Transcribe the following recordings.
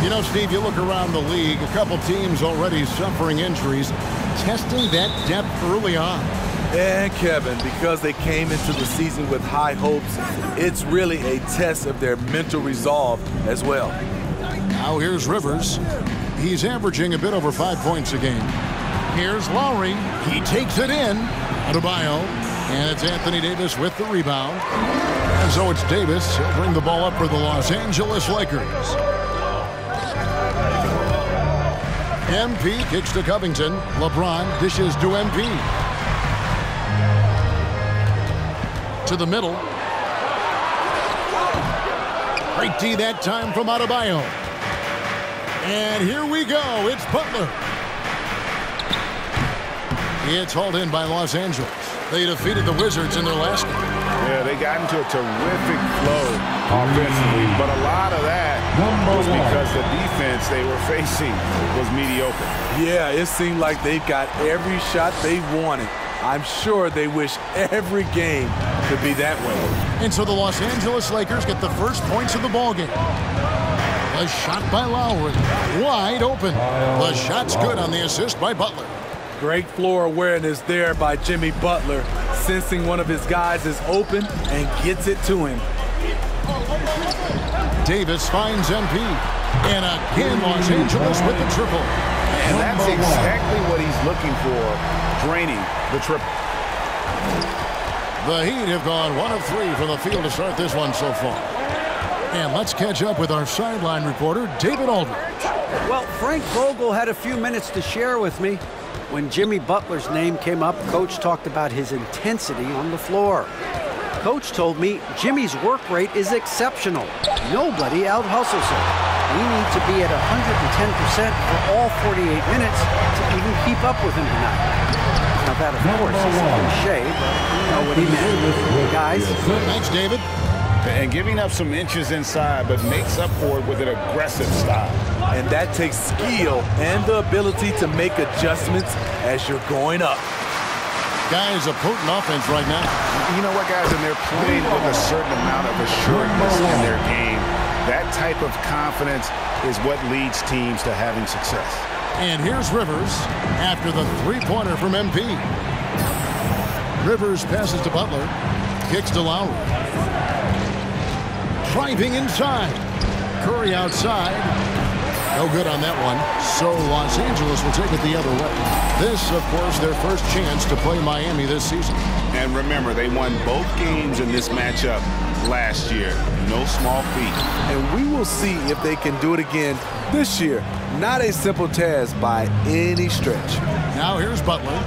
You know, Steve, you look around the league, a couple teams already suffering injuries, testing that depth early on. And Kevin, because they came into the season with high hopes, it's really a test of their mental resolve as well. Now here's Rivers. He's averaging a bit over five points a game. Here's Lowry. He takes it in. Adebayo. And it's Anthony Davis with the rebound. And so it's Davis. He'll bring the ball up for the Los Angeles Lakers. MP kicks to Covington. LeBron dishes to MP. To the middle. Great D that time from Adebayo. And here we go. It's Butler. It's hauled in by Los Angeles. They defeated the Wizards in their last game. Yeah, they got into a terrific flow offensively, but a lot of that was because the defense they were facing was mediocre. Yeah, it seemed like they got every shot they wanted. I'm sure they wish every game could be that way. And so the Los Angeles Lakers get the first points of the ballgame. A shot by Lowry. Wide open. The shot's good on the assist by Butler. Great floor awareness there by Jimmy Butler, sensing one of his guys is open and gets it to him. Davis finds MP. And again, Los Angeles with the triple. And that's exactly what he's looking for, draining the triple. The Heat have gone one of three from the field to start this one so far. And let's catch up with our sideline reporter, David Aldridge. Well, Frank Vogel had a few minutes to share with me. When Jimmy Butler's name came up, Coach talked about his intensity on the floor. Coach told me Jimmy's work rate is exceptional. Nobody out-hustles him. We need to be at 110% for all 48 minutes to even keep up with him tonight. Now that, of course, is a cliche, but you know what he meant. Guys. Thanks, David. And giving up some inches inside, but makes up for it with an aggressive style. And that takes skill and the ability to make adjustments as you're going up. Guys, a potent offense right now. You know what, guys? And they're playing with a certain amount of assuredness in their game. That type of confidence is what leads teams to having success. And here's Rivers after the three-pointer from MP. Rivers passes to Butler. Kicks to Lowry. Driving inside. Curry outside. No good on that one. So Los Angeles will take it the other way. This, of course, their first chance to play Miami this season. And remember, they won both games in this matchup last year. No small feat. And we will see if they can do it again this year. Not a simple task by any stretch. Now here's Butler,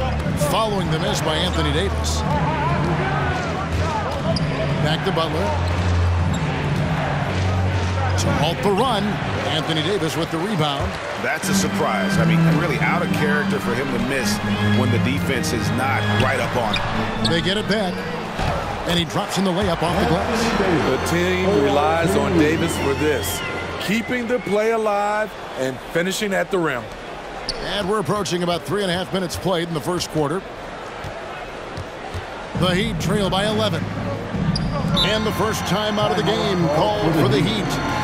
following the miss by Anthony Davis. Back to Butler. To halt the run, Anthony Davis with the rebound. That's a surprise. I mean, really out of character for him to miss when the defense is not right up on him. They get it back. And he drops in the layup off the glass. The team relies on Davis for this. Keeping the play alive and finishing at the rim. And we're approaching about three and a half minutes played in the first quarter. The Heat trail by 11. And the first time out of the game called for the Heat.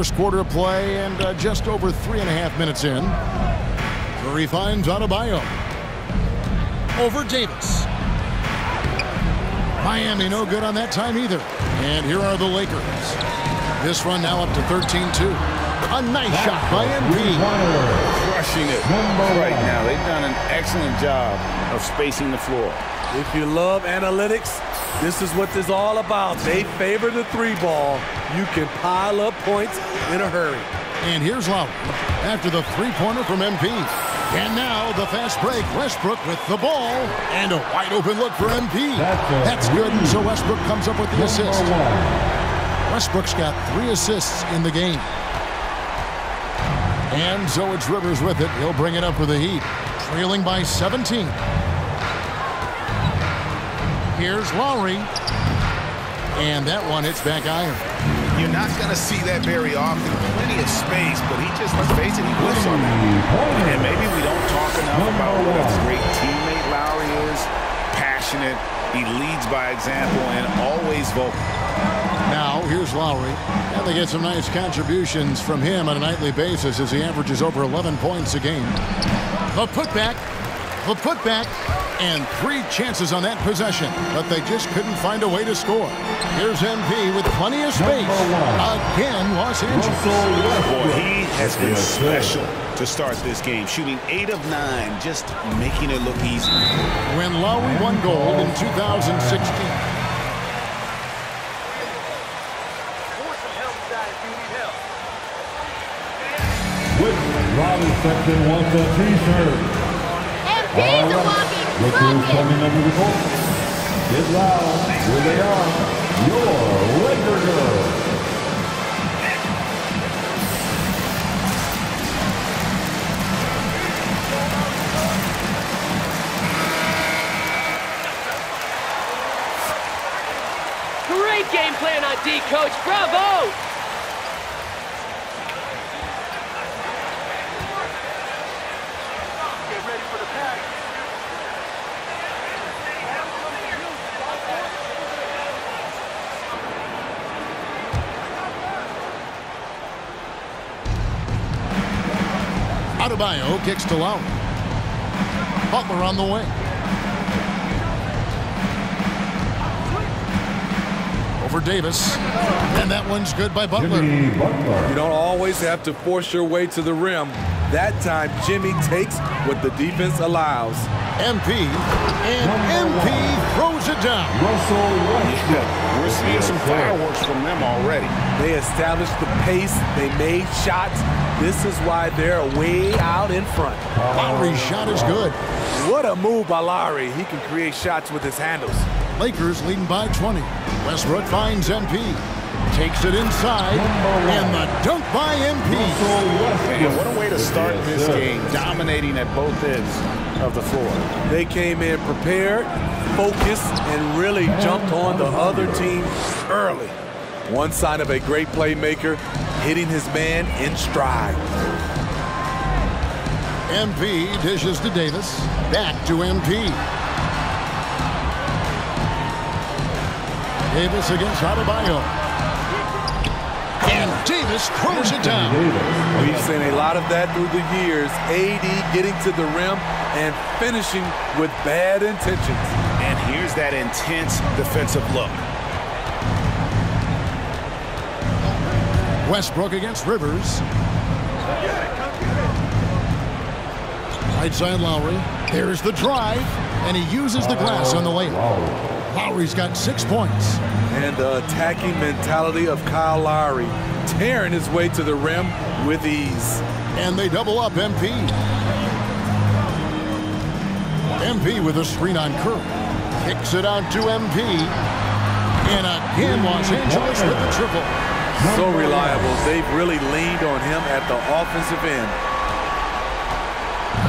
First quarter of play and uh, just over three and a half minutes in. Curry finds Adebayo. Over Davis. Miami no good on that time either. And here are the Lakers. This run now up to 13-2. A nice shot by MP. Crushing it right now. They've done an excellent job of spacing the floor. If you love analytics, this is what this is all about. They favor the three ball. You can pile up points in a hurry. And here's Lowry after the three-pointer from MP. And now the fast break. Westbrook with the ball. And a wide open look for MP. That's good. And so Westbrook comes up with the assist. Westbrook's got three assists in the game. And so it's Rivers with it. He'll bring it up for the Heat. Trailing by 17. Here's Lowry. And that one hits back iron. You're not going to see that very often. Plenty of space, but he just, let's face it, he whiffs on that. And maybe we don't talk enough about what a great teammate Lowry is. Passionate. He leads by example and always vocal. Now, here's Lowry. And they get some nice contributions from him on a nightly basis as he averages over 11 points a game. The putback. The putback. And three chances on that possession, but they just couldn't find a way to score. Here's MP with plenty of space. Again, Los Angeles. Boy, he has been special to start this game, shooting 8 of 9, just making it look easy. When Lowry won gold in 2016. Which Raleigh section wants a t-shirt? All right, look who's coming under the court. Get loud. Here they are. Your Laker girls. Great game plan on D, Coach. Bravo! Adebayo kicks to Lowry. Butler on the way. Over Davis. And that one's good by Butler. Butler. You don't always have to force your way to the rim. That time, Jimmy takes what the defense allows. MP. And MP throws it down. Russell Westbrook. We're seeing some fireworks from them already. They established the pace. They made shots. This is why they're way out in front. Lowry's shot is good. What a move by Lowry. He can create shots with his handles. Lakers leading by 20. Westbrook finds MP. Takes it inside. And the dunk by MP. Man, what a way to start this game, dominating at both ends of the floor. They came in prepared, focused, and really jumped on the other team early. One sign of a great playmaker, hitting his man in stride. MP dishes to Davis. Back to MP. Davis against Adebayo. And Davis throws it down. We've seen a lot of that through the years. AD getting to the rim and finishing with bad intentions. And here's that intense defensive look. Westbrook against Rivers. Right side Lowry. There's the drive. And he uses the glass on the layup. Lowry's got six points. And the attacking mentality of Kyle Lowry, tearing his way to the rim with ease. And they double up MP. MP with a screen on Curry. Kicks it out to MP. And again, Los Angeles with the triple. So reliable. They've really leaned on him at the offensive end.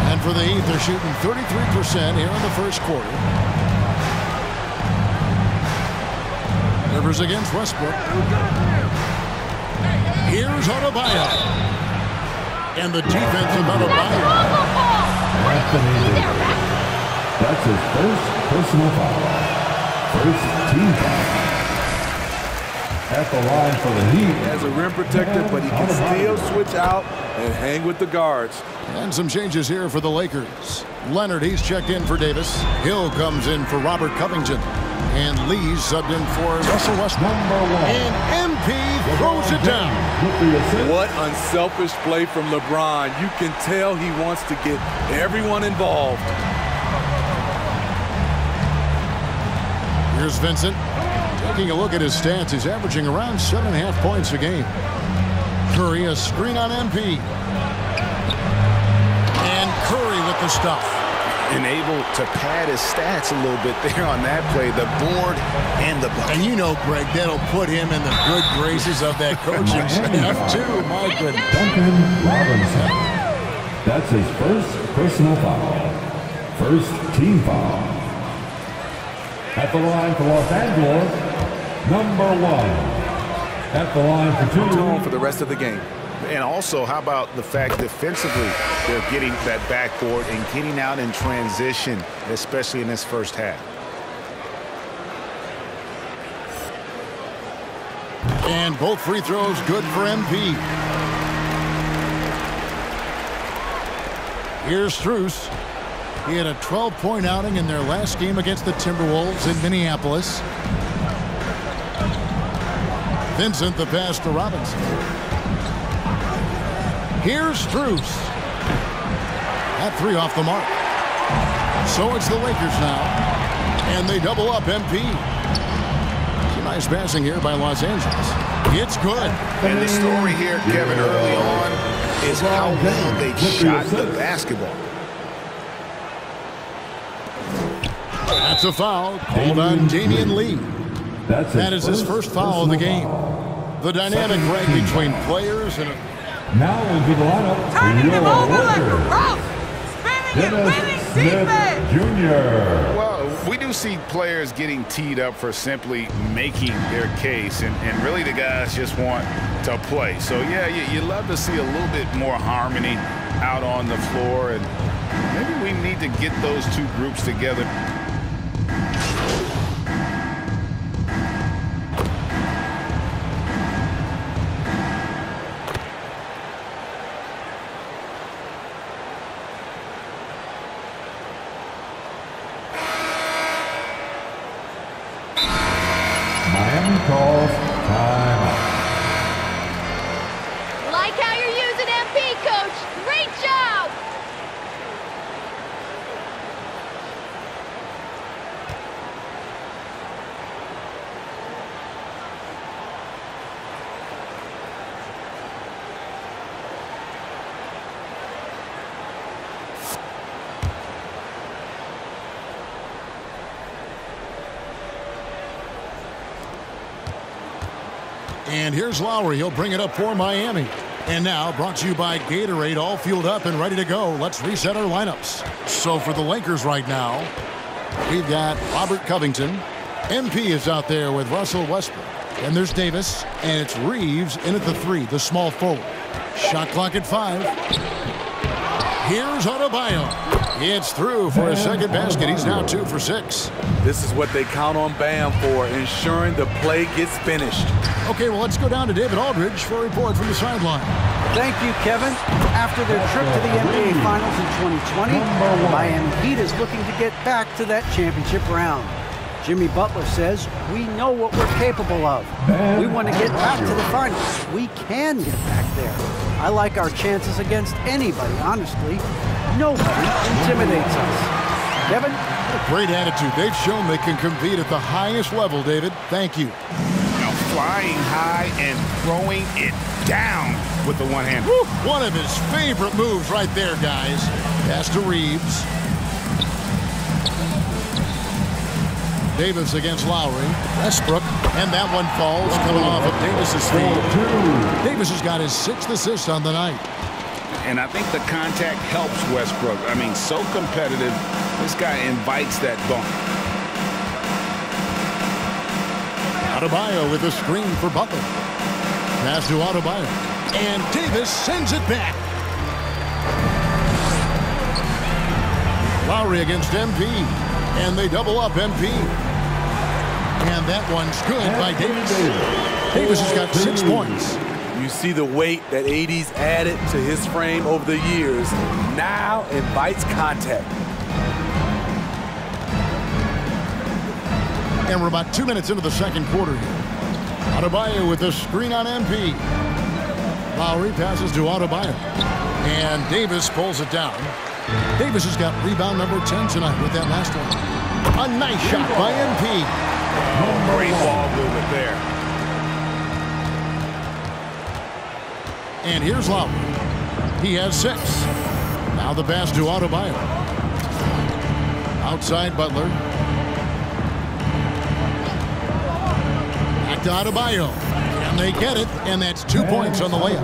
And for the Heat, they're shooting 33% here in the first quarter. Rivers against Westbrook. Here's Adebayo. And the defense of Adebayo. Anthony Davis. That's his first personal foul. First team foul. At the line for the Heat. As a rim protector, but he can still switch out and hang with the guards. And some changes here for the Lakers. Leonard, he's checked in for Davis. Hill comes in for Robert Covington. And Lee's subbed in for Russell Westbrook. And MP throws it down. With the assist. What unselfish play from LeBron. You can tell he wants to get everyone involved. Here's Vincent. Taking a look at his stats, he's averaging around seven and a half points a game. Curry, a screen on MP. And Curry with the stuff. And able to pad his stats a little bit there on that play, the board and the bucket. And you know, Greg, that'll put him in the good graces of that coaching staff, too. My goodness. Duncan Robinson. That's his first personal foul. First team foul. At the line for Los Angeles, number one. At the line for two. Tone for the rest of the game. And also, how about the fact defensively they're getting that backboard and getting out in transition, especially in this first half. And both free throws good for MP. Here's Strus. He had a 12-point outing in their last game against the Timberwolves in Minneapolis. Vincent the pass to Robinson. Here's Strus. That three off the mark. So it's the Lakers now. And they double up MP. Some nice passing here by Los Angeles. It's good. And the story here, Kevin, early on is how well they shot the basketball. That's a foul called on Damian Lee. That's That is his first foul of the game. The dynamic right between players and a Now will be the lineup for your Lakers. Dennis Smith Jr. Well, we do see players getting teed up for simply making their case, and, and really the guys just want to play. So, yeah, you, you love to see a little bit more harmony out on the floor, and maybe we need to get those two groups together. And here's Lowry. He'll bring it up for Miami. And now, brought to you by Gatorade, all fueled up and ready to go. Let's reset our lineups. So for the Lakers right now, we've got Robert Covington. MP is out there with Russell Westbrook. And there's Davis. And it's Reaves in at the three, the small forward. Shot clock at five. Here's Adebayo. It's through for his second basket. He's now two for six. This is what they count on Bam for, ensuring the play gets finished. Okay, well, let's go down to David Aldridge for a report from the sideline. Thank you, Kevin. After their trip to the NBA Finals in 2020, Miami Heat is looking to get back to that championship round. Jimmy Butler says, we know what we're capable of. We want to get back to the finals. We can get back there. I like our chances against anybody, honestly. Nobody intimidates us. Kevin? Great attitude. They've shown they can compete at the highest level, David. Thank you. Now, flying high and throwing it down with the one hand. Woo! One of his favorite moves right there, guys. Pass to Reaves. Davis against Lowry. Westbrook. And that one falls coming off of Davis's feet. Davis has got his sixth assist on the night. And I think the contact helps Westbrook. I mean, so competitive. This guy invites that bump. Adebayo with a screen for Butler. Pass to Adebayo. And Davis sends it back. Lowry against MP. And they double up MP. And that one's good by Davis. Davis has got six points. You see the weight that 80's added to his frame over the years. Now invites contact. And we're about two minutes into the second quarter here. Adebayo with a screen on MP. Lowry passes to Adebayo. And Davis pulls it down. Davis has got rebound number 10 tonight with that last one. A nice shot by MP. Great ball movement there. And here's Lowry. He has six. Now the pass to Adebayo. Outside Butler. Back to Adebayo. And they get it, and that's two points on the layup.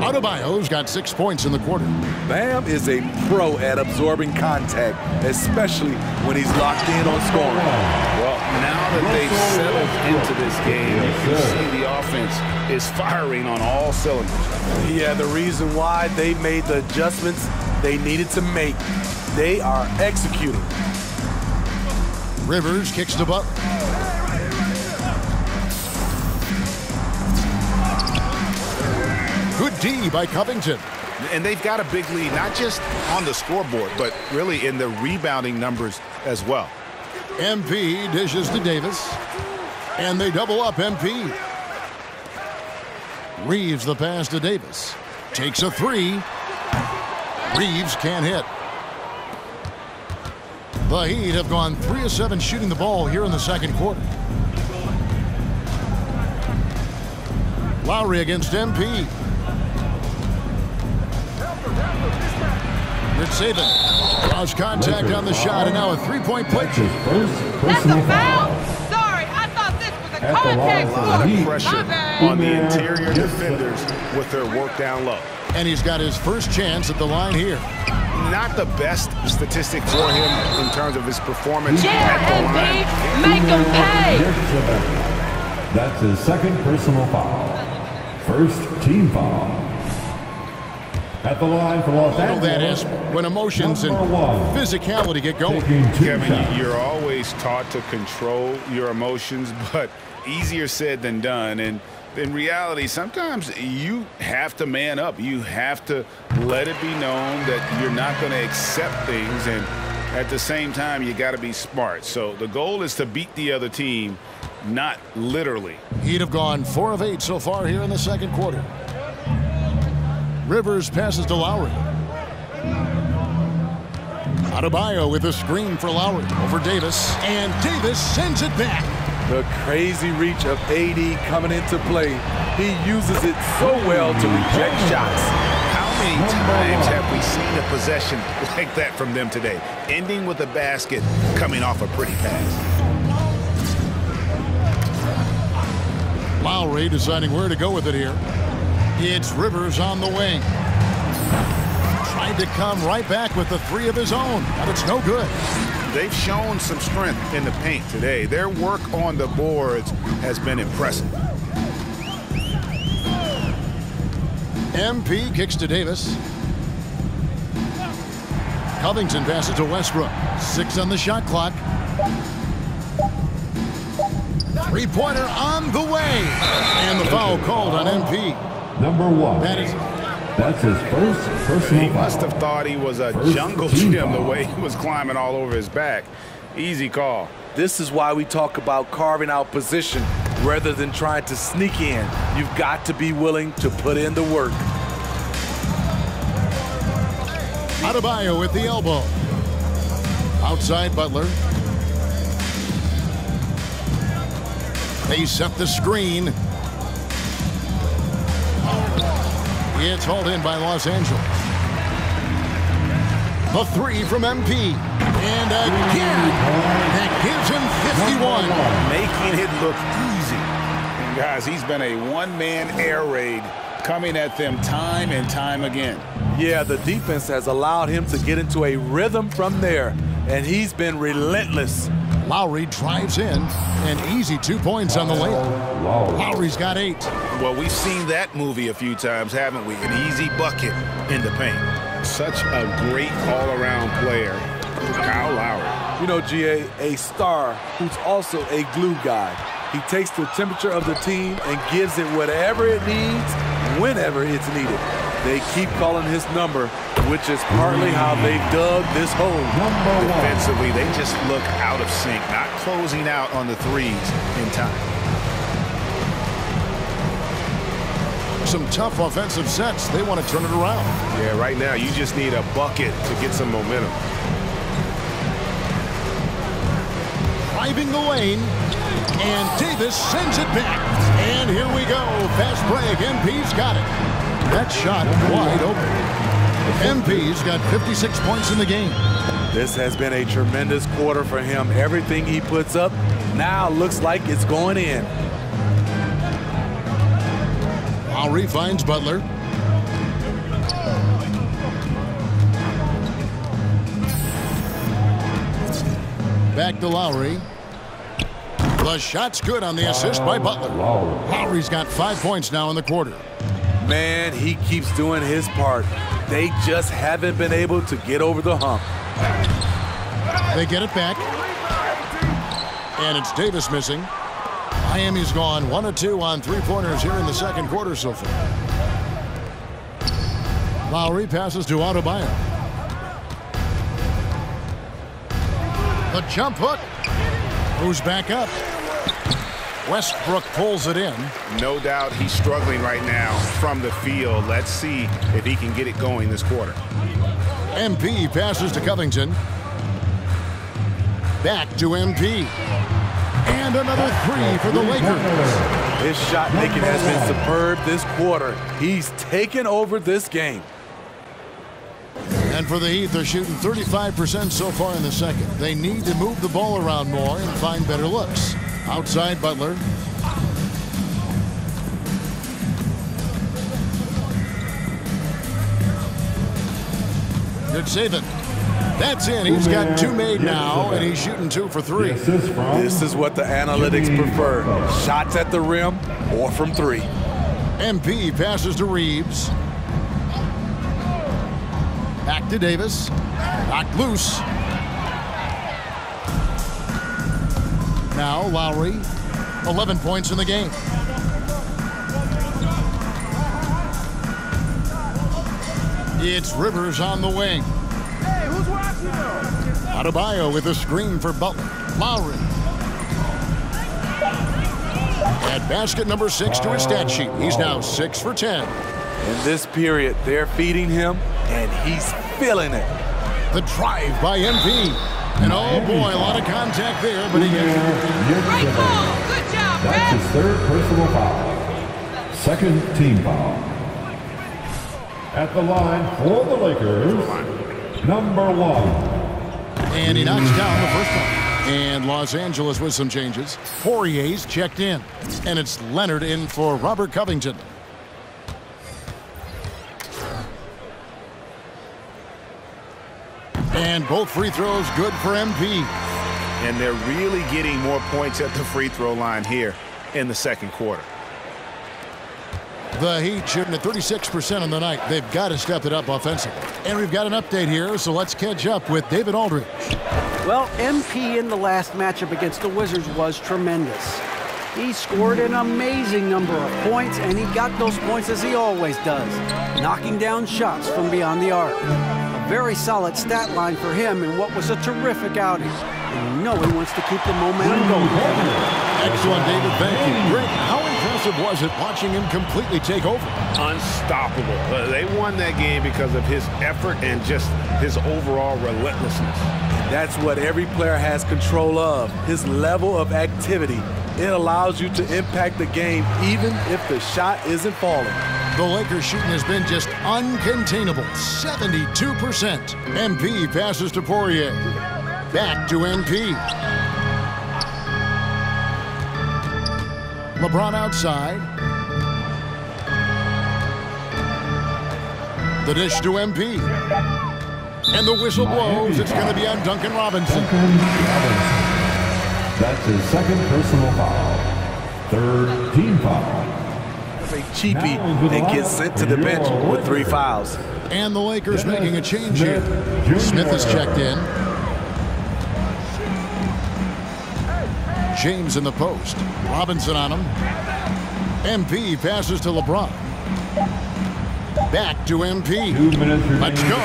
Adebayo's got six points in the quarter. Bam is a pro at absorbing contact, especially when he's locked in on scoring. Well, now that they've settled into this game, you can see the offense is firing on all cylinders. Yeah, the reason why they made the adjustments they needed to make, they are executing. Rivers kicks the Butler. D by Covington. And they've got a big lead, not just on the scoreboard, but really in the rebounding numbers as well. MP dishes to Davis. And they double up MP. Reaves the pass to Davis. Takes a three. Reaves can't hit. The Heat have gone 3 of 7 shooting the ball here in the second quarter. Lowry against MP. Rich Saban draws contact on the shot and now a three-point play. That's his That's a foul. Sorry, I thought this was a At contact for A lot of pressure on the interior defenders with their work down low. And he's got his first chance at the line here. Not the best statistic for him in terms of his performance Yeah, at the line. MP, make them pay. That's his second personal foul. First team foul. At the line for Los You know that Angeles. is when emotions and one, physicality get going. Kevin, shots. you're always taught to control your emotions, but easier said than done. And in reality, sometimes you have to man up. You have to let it be known that you're not going to accept things. And at the same time, you got to be smart. So the goal is to beat the other team, not literally. He'd have gone four of eight so far here in the second quarter. Rivers passes to Lowry. Adebayo with a screen for Lowry over Davis, and Davis sends it back. The crazy reach of AD coming into play. He uses it so well to reject shots. How many times have we seen a possession like that from them today? Ending with a basket, coming off a pretty pass. Lowry deciding where to go with it here. It's Rivers on the wing. Tried to come right back with the three of his own, but it's no good. They've shown some strength in the paint today. Their work on the boards has been impressive. MP kicks to Davis. Covington passes to Westbrook. Six on the shot clock. Three-pointer on the way. And the foul called on MP. Number one. That is That's his first He personal must have thought he was a First jungle team gym the way he was climbing all over his back. Easy call. This is why we talk about carving out position rather than trying to sneak in. You've got to be willing to put in the work. Adebayo with the elbow. Outside Butler. They set the screen. It's hauled in by Los Angeles. The three from MP. And again, that gives him 51. Making it look easy. And guys, he's been a one-man air raid coming at them time and time again. Yeah, the defense has allowed him to get into a rhythm from there, and he's been relentless. Lowry drives in. An easy two points on the layup. Lowry. Lowry's got eight. Well, we've seen that movie a few times, haven't we? An easy bucket in the paint. Such a great all-around player, Kyle Lowry. You know, GA, a star who's also a glue guy. He takes the temperature of the team and gives it whatever it needs, whenever it's needed. They keep calling his number, which is partly how they dug this hole. Number one. Defensively, they just look out of sync, not closing out on the threes in time. Some tough offensive sets. They want to turn it around. Yeah, right now you just need a bucket to get some momentum. Driving the lane. And Davis sends it back. And here we go. Fast break. MP's got it. That shot wide open. MP's got 56 points in the game. This has been a tremendous quarter for him. Everything he puts up now looks like it's going in. Lowry finds Butler. Back to Lowry. The shot's good on the assist by Butler. Lowry's got five points now in the quarter. Man, he keeps doing his part. They just haven't been able to get over the hump. They get it back. And it's Davis missing. Miami's gone one or two on three-pointers here in the second quarter so far. Lowry passes to Adebayo. The jump hook. Who's back up? Westbrook pulls it in. No doubt he's struggling right now from the field. Let's see if he can get it going this quarter. MP passes to Covington. Back to MP. And another three for the Lakers. His shot making has been superb this quarter. He's taken over this game. And for the Heat, they're shooting 35% so far in the second. They need to move the ball around more and find better looks. Outside Butler. Good save it. That's in. He's got two made now, and he's shooting two for three. This is what the analytics prefer. Shots at the rim or from three. MP passes to Reaves. Back to Davis. Knocked loose. Now Lowry, 11 points in the game. It's Rivers on the wing. Hey, who's watching them? Adebayo with a screen for Butler. Lowry. Add basket number six to his stat sheet. He's now six for 10. In this period, they're feeding him, and he's feeling it. The drive by MP. And oh boy, a lot of contact there, but he gets it. Great ball. Good job, That's his third personal foul. Second team foul. At the line for the Lakers, number one. And he knocks down the first one. And Los Angeles with some changes. Poirier's checked in. And it's Leonard in for Robert Covington. And both free throws good for MP. And they're really getting more points at the free throw line here in the second quarter. The Heat shooting at 36% on the night. They've got to step it up offensively. And we've got an update here, so let's catch up with David Aldridge. Well, MP in the last matchup against the Wizards was tremendous. He scored an amazing number of points, and he got those points as he always does, knocking down shots from beyond the arc. A very solid stat line for him in what was a terrific outing. And you know he wants to keep the momentum going. Excellent, David. Thank you. Greg, how impressive was it watching him completely take over? Unstoppable. Uh, They won that game because of his effort and just his overall relentlessness. That's what every player has control of, his level of activity. It allows you to impact the game even if the shot isn't falling. The Lakers shooting has been just uncontainable. 72%. MP passes to Poirier. Back to MP. LeBron outside. The dish to MP. And the whistle blows. It's going to be on Duncan Robinson. Duncan Robinson. That's his second personal foul. Third team foul. A cheapie and gets sent to the bench with three fouls. And the Lakers making a change here. Smith is checked in. James in the post. Robinson on him. MP passes to LeBron. Back to MP. Two minutes remaining. Let's go.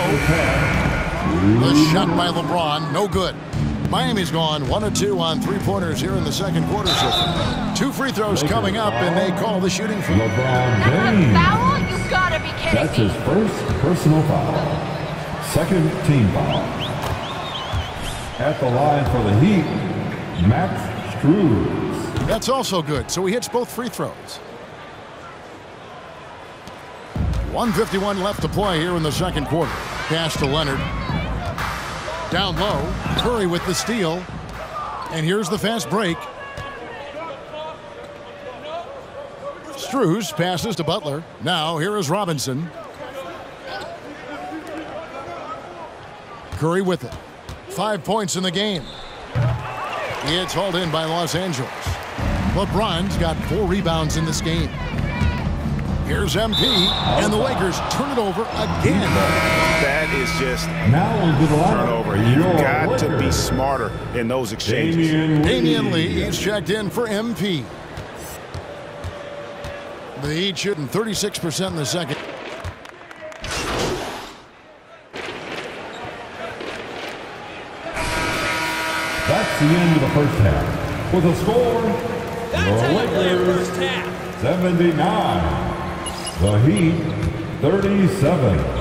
The shot by LeBron, no good. Miami's gone one or two on three-pointers here in the second quarter. So two free throws coming up, and they call the shooting foul. LeBron That's a James. foul? You gotta be kidding That's me. his first personal foul. Second team foul. At the line for the Heat, Max Strus. That's also good, so he hits both free throws. 151 left to play here in the second quarter. Pass to Leonard. Down low. Curry with the steal. And here's the fast break. Strus passes to Butler. Now here is Robinson. Curry with it. Five points in the game. It's hauled in by Los Angeles. LeBron's got four rebounds in this game. Here's MP, and the Lakers turn it over again. That is just Now into the line. turnover. You've your got to be smarter in those exchanges. Damian Damian Lee. Lee is checked in for MP. The Heat shooting 36% in the second. That's the end of the first half. With a score, That's the you play a Lakers 79. Heat 37.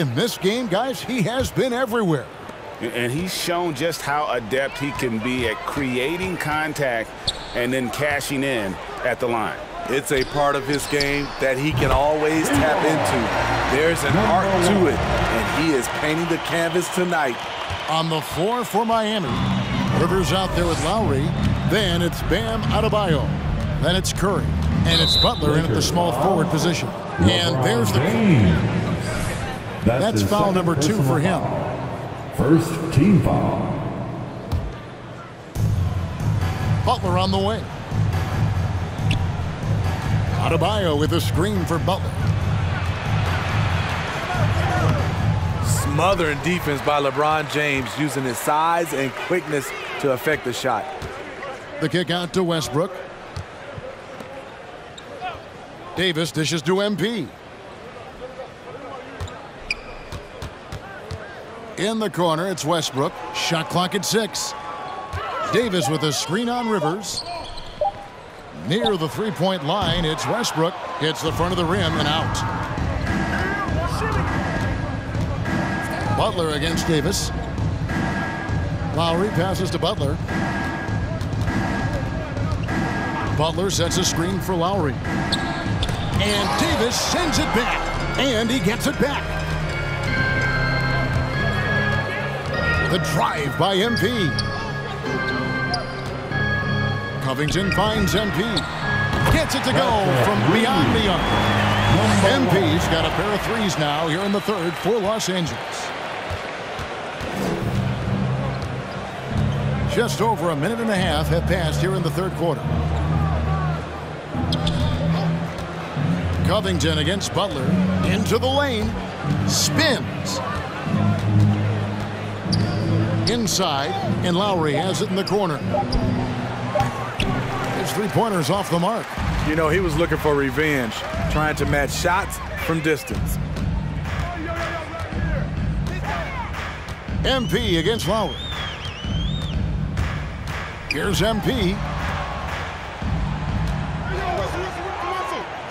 In this game, guys, he has been everywhere. And he's shown just how adept he can be at creating contact and then cashing in at the line. It's a part of his game that he can always tap into. There's an art to it, and he is painting the canvas tonight. On the floor for Miami. Rivers out there with Lowry. Then it's Bam Adebayo. Then it's Curry. And it's Butler in at the small forward position. And there's the James. That's foul number two for him. foul. First team foul. Butler on the way. Adebayo with a screen for Butler. Smothering defense by LeBron James using his size and quickness to affect the shot. The kick out to Westbrook. Davis dishes to MP. In the corner, it's Westbrook. Shot clock at six. Davis with a screen on Rivers. Near the three-point line, it's Westbrook. Hits the front of the rim and out. Butler against Davis. Lowry passes to Butler. Butler sets a screen for Lowry. And Davis sends it back. And he gets it back. The drive by MP. Covington finds MP. Gets it to go from beyond the arc. MP's got a pair of threes now here in the third for Los Angeles. Just over a minute and a half have passed here in the third quarter. Covington against Butler. Into the lane. Spins. Inside. And Lowry has it in the corner. His three-pointer's off the mark. You know, he was looking for revenge, trying to match shots from distance. MP against Lowry. Here's MP.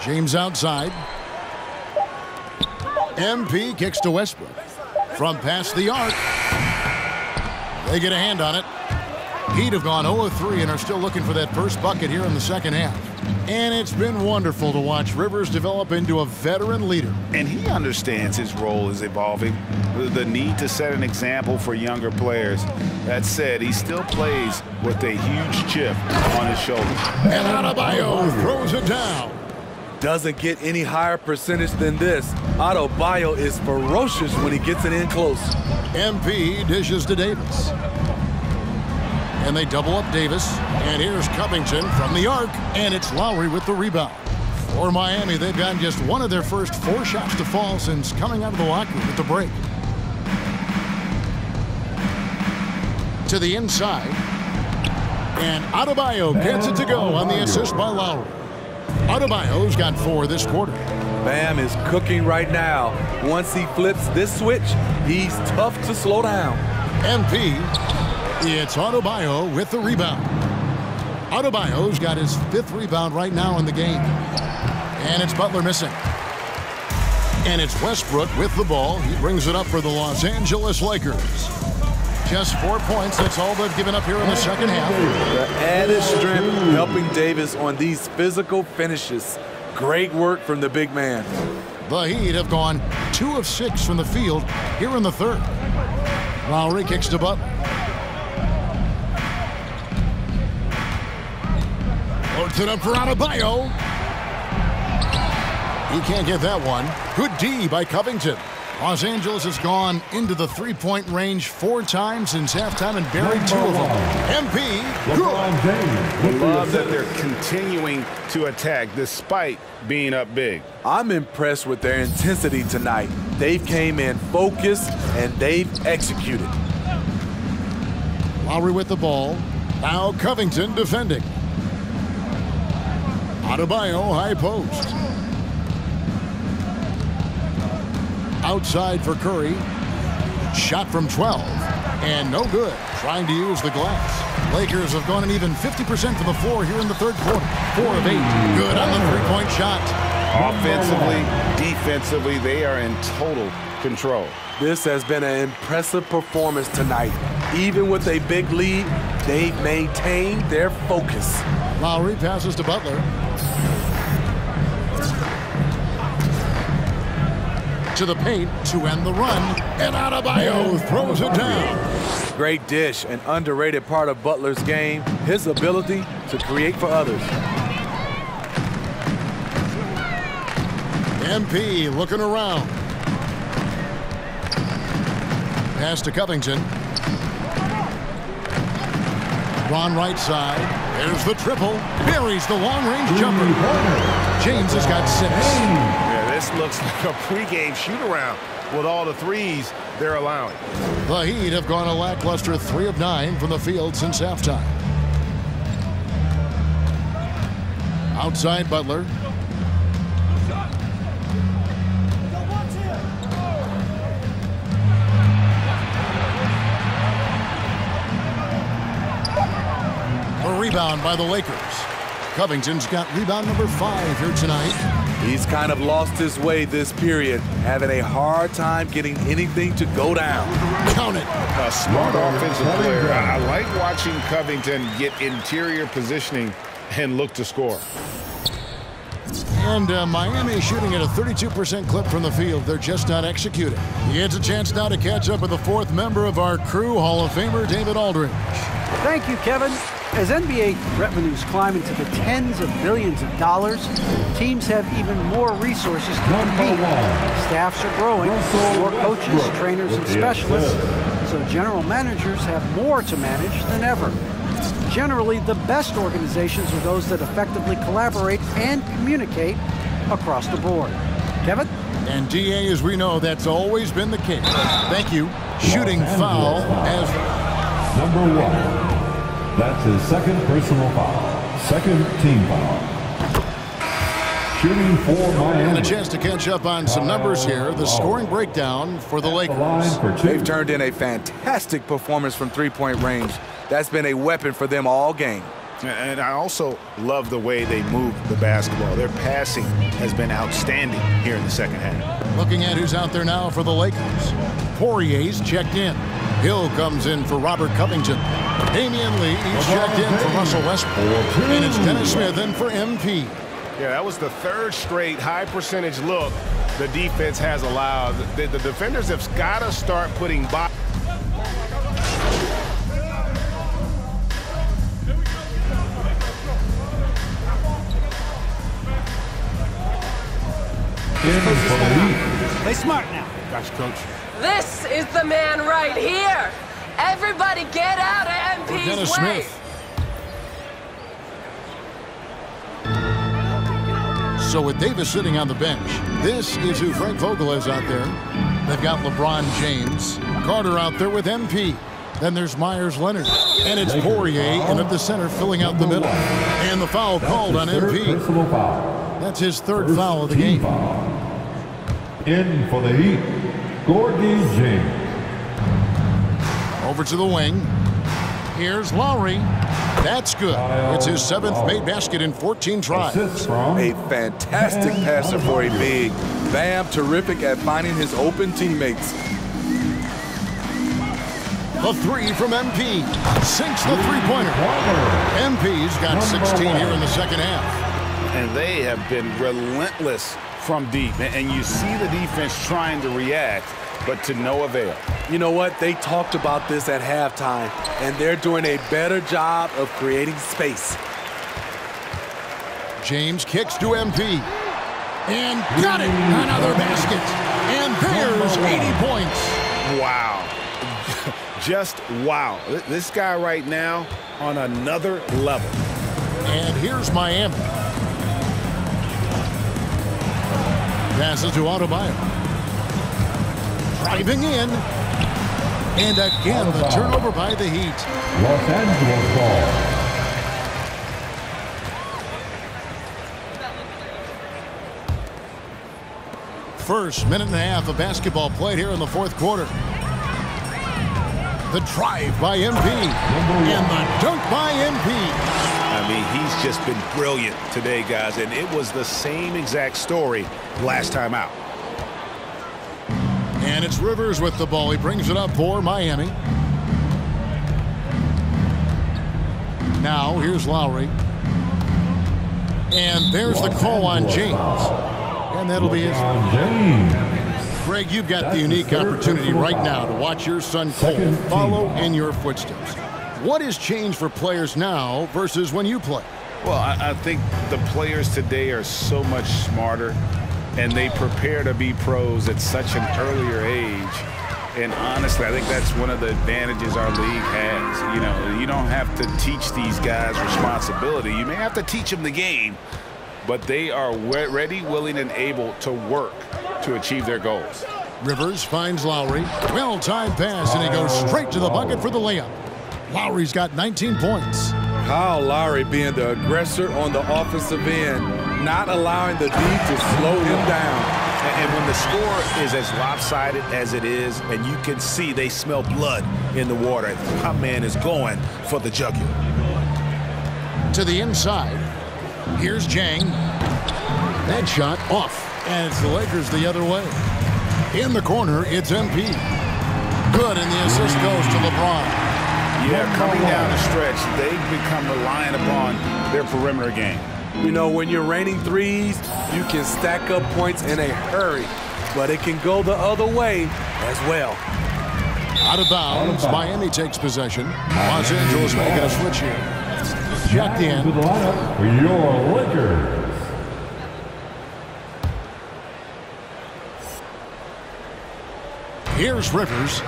James outside. MP kicks to Westbrook. From past the arc. They get a hand on it. Heat have gone 0-3 and are still looking for that first bucket here in the second half. And it's been wonderful to watch Rivers develop into a veteran leader. And he understands his role is evolving, the- need to set an example for younger players. That said, he still plays with a huge chip on his shoulder. And Adebayo throws it down. Doesn't get any higher percentage than this. Otto Bio is ferocious when he gets it in close. MP dishes to Davis. And they double up Davis. And here's Covington from the arc. And it's Lowry with the rebound. For Miami, they've gotten just one of their first four shots to fall since coming out of the locker room at the break. To the inside. And Adebayo gets it to go on the assist by Lowry. Adebayo's got four this quarter. Bam is cooking right now. Once he flips this switch, he's tough to slow down. MP, it's Adebayo with the rebound. Adebayo's got his fifth rebound right now in the game. And it's Butler missing. And it's Westbrook with the ball. He brings it up for the Los Angeles Lakers. Just four points. That's all they've given up here in the second half. The added strength helping Davis on these physical finishes. Great work from the big man. The Heat have gone two of six from the field here in the third. Lowry kicks to Butler. Loads it up for Adebayo. He can't get that one. Good D by Covington. Los Angeles has gone into the three-point range four times since halftime and buried two of them. MP, LeBron James with the Love that they're continuing to attack despite being up big. I'm impressed with their intensity tonight. They've came in focused and they've executed. Lowry with the ball. Now Covington defending. Adebayo high post. Outside for Curry. Shot from 12. And no good. Trying to use the glass. Lakers have gone an even 50% from the floor here in the third quarter. Four of eight. Good on the three-point shot. Offensively, defensively, they are in total control. This has been an impressive performance tonight. Even with a big lead, they've maintained their focus. Lowry passes to Butler. To the paint to end the run. And Adebayo throws it down. Great dish, an underrated part of Butler's game, his ability to create for others. MP looking around. Pass to Covington. Ron right side. There's the triple. Buries the long-range jumper. James has got six. This looks like a pregame shoot-around with all the threes they're allowing. The Heat have gone a lackluster three of nine from the field since halftime. Outside Butler. A rebound by the Lakers. Covington's got rebound number five here tonight. He's kind of lost his way this period, having a hard time getting anything to go down. Count it. A smart offensive player. I I like watching Covington get interior positioning and look to score. And uh, Miami is shooting at a 32% clip from the field. They're just not executing. He gets a chance now to catch up with the fourth member of our crew, Hall of Famer David Aldridge. Thank you, Kevin. As NBA revenues climb into the tens of billions of dollars, teams have even more resources to Number compete. one. Staffs are growing, more coaches, trainers, and specialists, so general managers have more to manage than ever. Generally, the best organizations are those that effectively collaborate and communicate across the board. Kevin? And DA, as we know, that's always been the case. Thank you. Shooting foul as Number one. That's his second personal foul. Second team foul. Shooting for and a chance to catch up on some numbers here. The oh. scoring breakdown for the The Lakers. They've turned in a fantastic performance from three-point range. That's been a weapon for them all game. And I also love the way they move the basketball. Their passing has been outstanding here in the second half. Looking at who's out there now for the Lakers. Poirier's checked in. Hill comes in for Robert Covington. Damion Lee he's checked in for Russell Westbrook. And it's Dennis Smith in for MP. Yeah, that was the third straight high percentage look the defense has allowed. The, the defenders have got to start putting box. In for the Heat. Play smart now. Gosh, coach. This is the man right here. Everybody get out of For MP's Dennis way. Smith. So with Davis sitting on the bench, this is who Frank Vogel has out there. They've got LeBron James, Carter out there with MP. Then there's Meyers Leonard. And it's Poirier in at the center filling out the middle. And the foul called on MP. That's his third foul of the game. In for the Heat, Gorgie James. Over to the wing. Here's Lowry. That's good. It's his seventh made basket in 14 tries. A fantastic passer for a big. Bam, terrific at finding his open teammates. The three from MP. Sinks the three-pointer. MP's got 16 here in the second half. And they have been relentless from deep. And- And you see the defense trying to react, but to no avail. You know what? They talked about this at halftime, and they're doing a better job of creating space. James kicks to MP. And got it. Another basket. And there's 80 points. Wow. Just wow. This guy right now on another level. And here's Miami. Passes to Adebayo. Driving in. And again, the turnover by the Heat. Los Angeles ball. First minute and a half of basketball played here in the fourth quarter. The drive by MP. And the dunk by MP. I mean, he's just been brilliant today, guys. And it was the same exact story last time out. And it's Rivers with the ball. He brings it up for Miami. Now, here's Lowry. And there's the call on James. And that'll be his. LeBron James. Greg, you've got the the unique opportunity right now to watch your son Cole Second follow in your footsteps. What has changed for players now versus when you play? Well, I, I think the players today are so much smarter, and they prepare to be pros at such an earlier age. And honestly, I think that's one of the advantages our league has. You know, you don't have to teach these guys responsibility. You may have to teach them the game, but they are ready, willing, and able to work to achieve their goals. Rivers finds Lowry. Well-timed pass, and he goes straight to the bucket for the layup. Lowry's got 19 points. Kyle Lowry being the aggressor on the offensive end, not allowing the D to slow him down. And, and when the score is as lopsided as it is, and you can see they smell blood in the water, my man is going for the jugular. To the inside. Here's Jang. That shot off. And it's the Lakers the other way. In the corner, it's MP. Good, and the assist goes to LeBron. Yeah, coming down the stretch, they've become reliant upon their perimeter game. You know, when you're raining threes, you can stack up points in a hurry, but it can go the other way as well. Out of bounds, Miami takes possession. Los Angeles making a switch here. Checked To in. the lineup for your Lakers. Here's Rivers.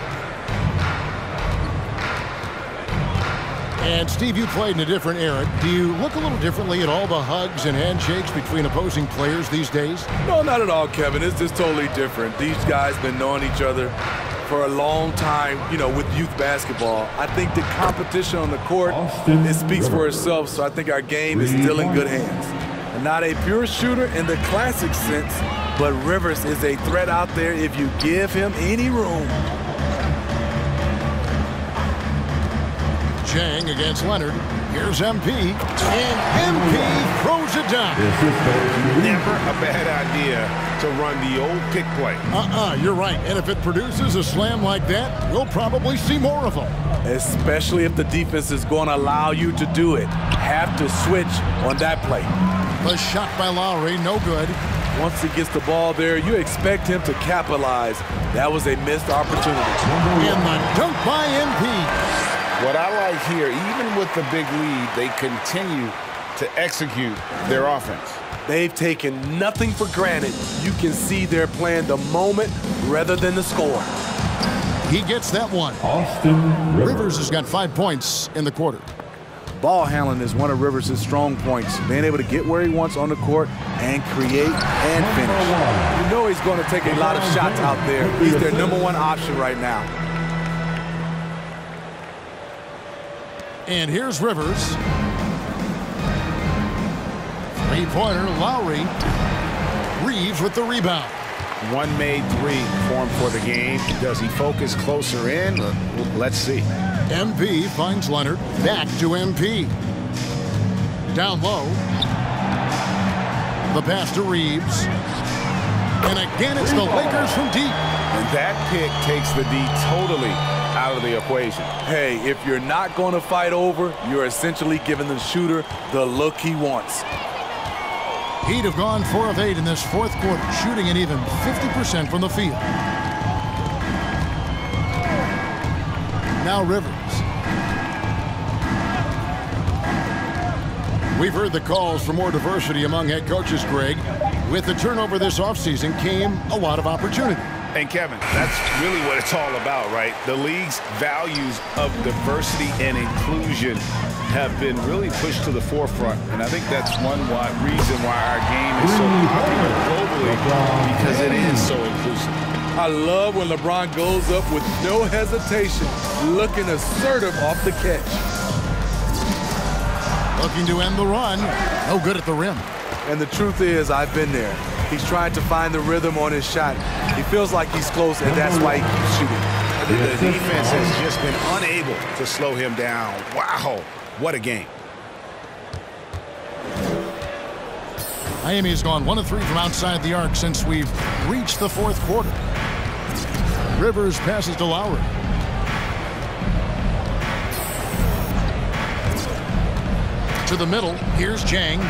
And Steve, you played in a different era. Do you look a little differently at all the hugs and handshakes between opposing players these days? No, not at all, Kevin. It's just totally different. These guys been knowing each other for a long time, you know, with youth basketball. I think the competition on the court, Austin it speaks for itself, so I think our game is still in good hands. And not a pure shooter in the classic sense, but Rivers is a threat out there if you give him any room. Chang against Leonard. Here's MP. And MP throws it down. The assist goes to Never a bad idea to run the old pick play. Uh-uh, you're right. And if it produces a slam like that, we'll probably see more of them. especially if the defense is going to allow you to do it. Have to switch on that play. The shot by Lowry, no good. Once he gets the ball there, you expect him to capitalize. That was a missed opportunity. And the dunk by MP. What I like here, even with the big lead, they continue to execute their offense. They've taken nothing for granted. You can see they're playing the moment rather than the score. He gets that one. Austin Rivers. Rivers has got five points in the quarter. Ball handling is one of Rivers' strong points. Being able to get where he wants on the court and create and finish. You know he's going to take a lot of shots out there. He's their number one option right now. And here's Rivers. Three-pointer, Lowry. Reaves with the rebound. One made three for him for the game. Does he focus closer in? Let's see. MP finds Leonard. Back to MP. Down low. The pass to Reaves. And again, it's the Lakers from deep. And that pick takes the D totally out of the equation. Hey, if you're not going to fight over, you're essentially giving the shooter the look he wants. He'd have gone 4 of 8 in this fourth quarter, shooting an even 50% from the field. Now Rivers. We've heard the calls for more diversity among head coaches, Greg. With the turnover this offseason came a lot of opportunity. And Kevin, that's really what it's all about, right? The league's values of diversity and inclusion have been really pushed to the forefront. And I think that's one why, reason why our game is so popular globally because it is so inclusive. I love when LeBron goes up with no hesitation, looking assertive off the catch. Looking to end the run. No good at the rim. And the truth is, I've been there. He's trying to find the rhythm on his shot. He feels like he's close, and that's why he keeps shooting. The defense has just been unable to slow him down. Wow, what a game. Miami's gone one of three from outside the arc since we've reached the fourth quarter. Rivers passes to Lowry. To the middle. Here's Jang.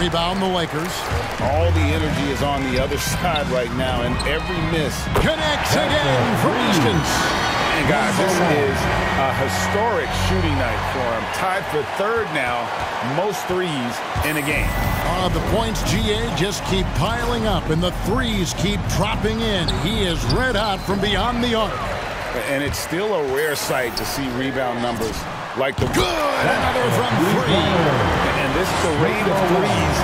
Rebound the Lakers. All the energy is on the other side right now, and every miss connects again from distance. And guys, this is a historic shooting night for him. Tied for third now, most threes in a game. Uh, the points, GA, just keep piling up, and the threes keep dropping in. He is red hot from beyond the arc. And it's still a rare sight to see rebound numbers like the good. Another from three. And this parade of threes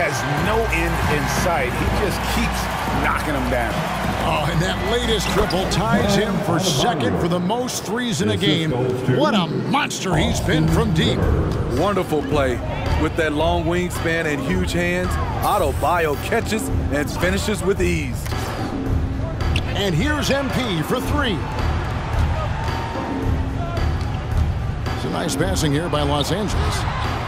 has no end in sight. He just keeps knocking them down. Oh, and that latest triple ties him for second for the most threes in a game. What a monster he's been from deep. Wonderful play. With that long wingspan and huge hands, Adebayo catches and finishes with ease. And here's MP for three. It's a nice passing here by Los Angeles.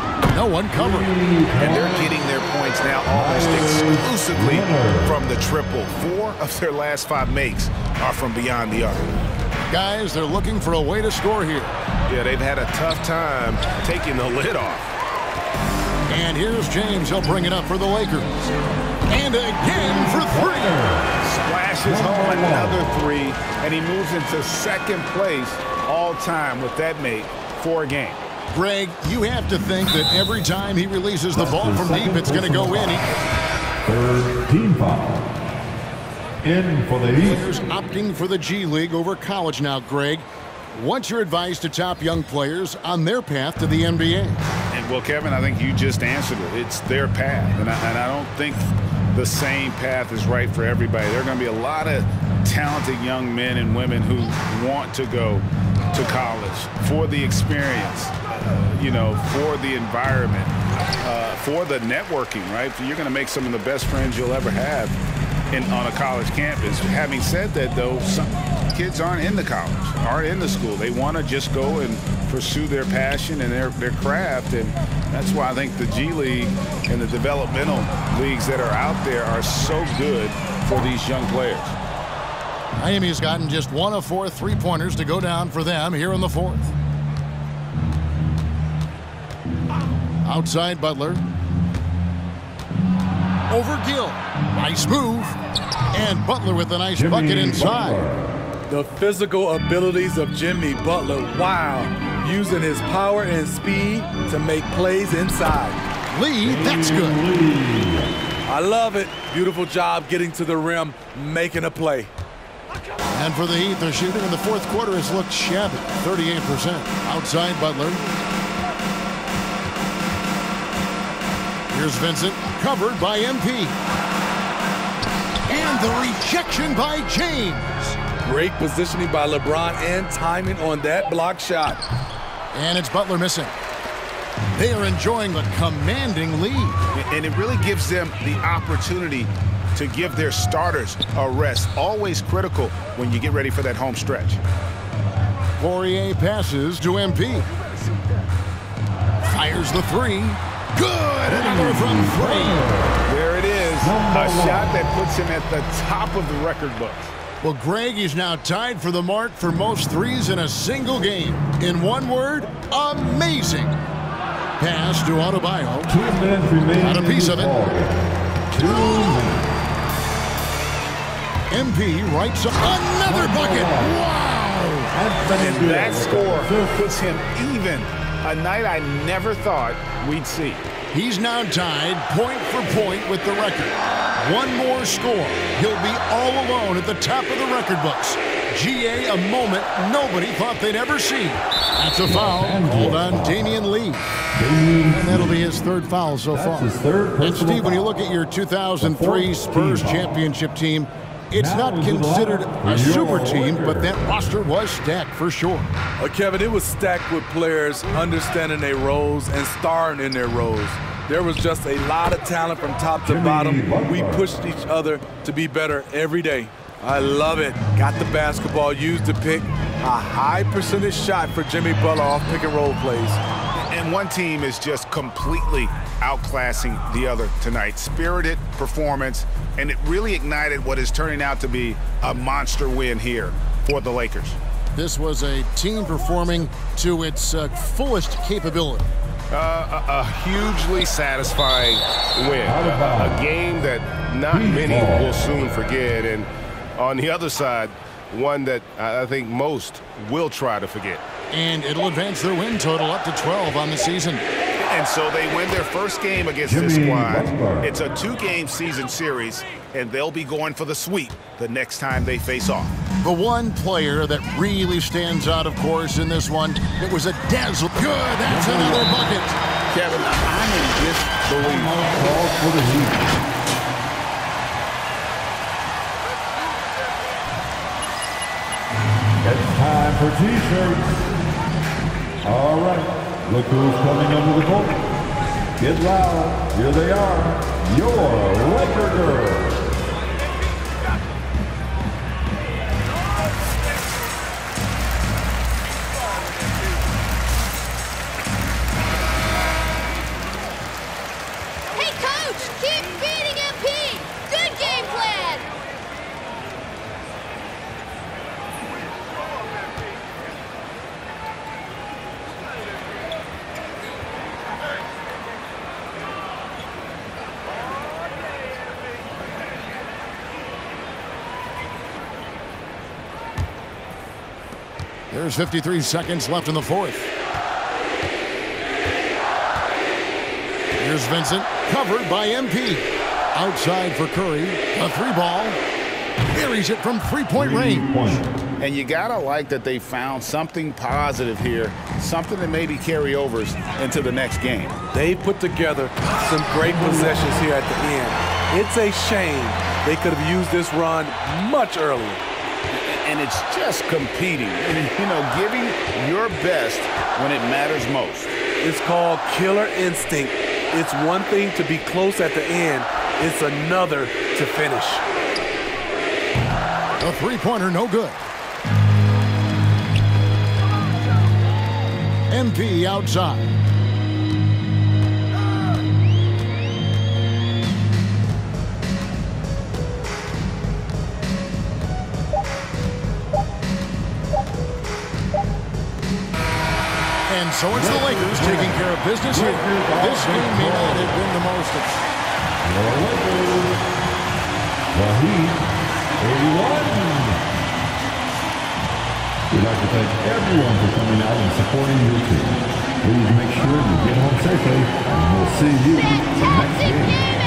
No one covering. And they're getting their points now almost exclusively from the triple. Four of their last five makes are from beyond the arc. Guys, they're looking for a way to score here. Yeah, they've had a tough time taking the lid off. And here's James. He'll bring it up for the Lakers. And again for three. Splashes home another three, and he moves into second place all time with that make for a game. Greg, you have to think that every time he releases the ball from deep, it's going to go in. Third team foul. In for the Heat. Players opting for the G League over college now, Greg. What's your advice to top young players on their path to the NBA? And well, Kevin, I think you just answered it. It's their path, and I, and I don't think the same path is right for everybody. There are going to be a lot of talented young men and women who want to go to college for the experience, you know, for the environment, uh, for the networking, right? You're going to make some of the best friends you'll ever have in, on a college campus. Having said that, though, some kids aren't in the college, aren't in the school. They want to just go and pursue their passion and their, their craft, and that's why I think the G League and the developmental leagues that are out there are so good for these young players. Miami's gotten just one of four three-pointers to go down for them here in the fourth. Outside Butler. Over Gill. Nice move. And Butler with a nice Jimmy bucket inside. Butler. The physical abilities of Jimmy Butler, wow. Using his power and speed to make plays inside. Lead, that's good. I love it. Beautiful job getting to the rim, making a play. And for the Heat, their shooting in the fourth quarter has looked shabby, 38%. Outside Butler. Here's Vincent, covered by MP. And the rejection by James. Great positioning by LeBron and timing on that block shot. And it's Butler missing. They are enjoying a commanding lead. And it really gives them the opportunity to give their starters a rest. Always critical when you get ready for that home stretch. Poirier passes to MP. Fires the three. Good! Another from three. There it is. A shot that puts him at the top of the record books. Well, Greg is now tied for the mark for most threes in a single game. In one word, amazing. Pass to Adebayo. Two minutes remaining. Got a piece of it. Two. MP writes up another bucket. Wow! And that score puts him even. A night I never thought we'd see. He's now tied point for point with the record. One more score. He'll be all alone at the top of the record books. GA, a moment nobody thought they'd ever see. That's a foul called on Damion Lee. And that'll be his third foul so That's far. his third And personal Steve, when you look at your 2003 Spurs foul. championship team, it's not considered a super team, but that roster was stacked for sure. Uh, Kevin, it was stacked with players understanding their roles and starring in their roles. There was just a lot of talent from top to bottom. We pushed each other to be better every day. I love it. Got the basketball, used the pick. A high percentage shot for Jimmy Butler off pick and roll plays. And one team is just completely outclassing the other tonight. Spirited performance, and it really ignited what is turning out to be a monster win here for the Lakers. This was a team performing to its uh, fullest capability. Uh, a, a hugely satisfying win. A, a game that not many will soon forget. And on the other side, one that I I think most will try to forget. And it'll advance their win total up to 12 on the season. And so they win their first game against this squad. Butler. It's a two-game season series, and they'll be going for the sweep the next time they face off. The one player that really stands out, of course, in this one, it was a dazzle. Good, that's another bucket. Kevin, I'm in disbelief. Call for the Heat. It's time for t-shirts. All right, look who's coming under the court. Get loud. Here they are. Your Laker girls. There's 53 seconds left in the fourth. Here's Vincent, covered by MP. Outside for Curry, a three ball. Buries it from three-point range. And you gotta like that they found something positive here, something that maybe carry overs into the next game. They put together some great possessions here at the end. It's a shame they could have used this run much earlier. And it's just competing and, you know, giving your best when it matters most. It's called killer instinct. It's one thing to be close at the end. It's another to finish. A three-pointer, no good. MP outside. So it's the Lakers taking care of business here. This game may not have been the most Your Lakers. 81. We'd like to thank everyone for coming out and supporting your team. Please make sure you get home safely, and we'll see you next game.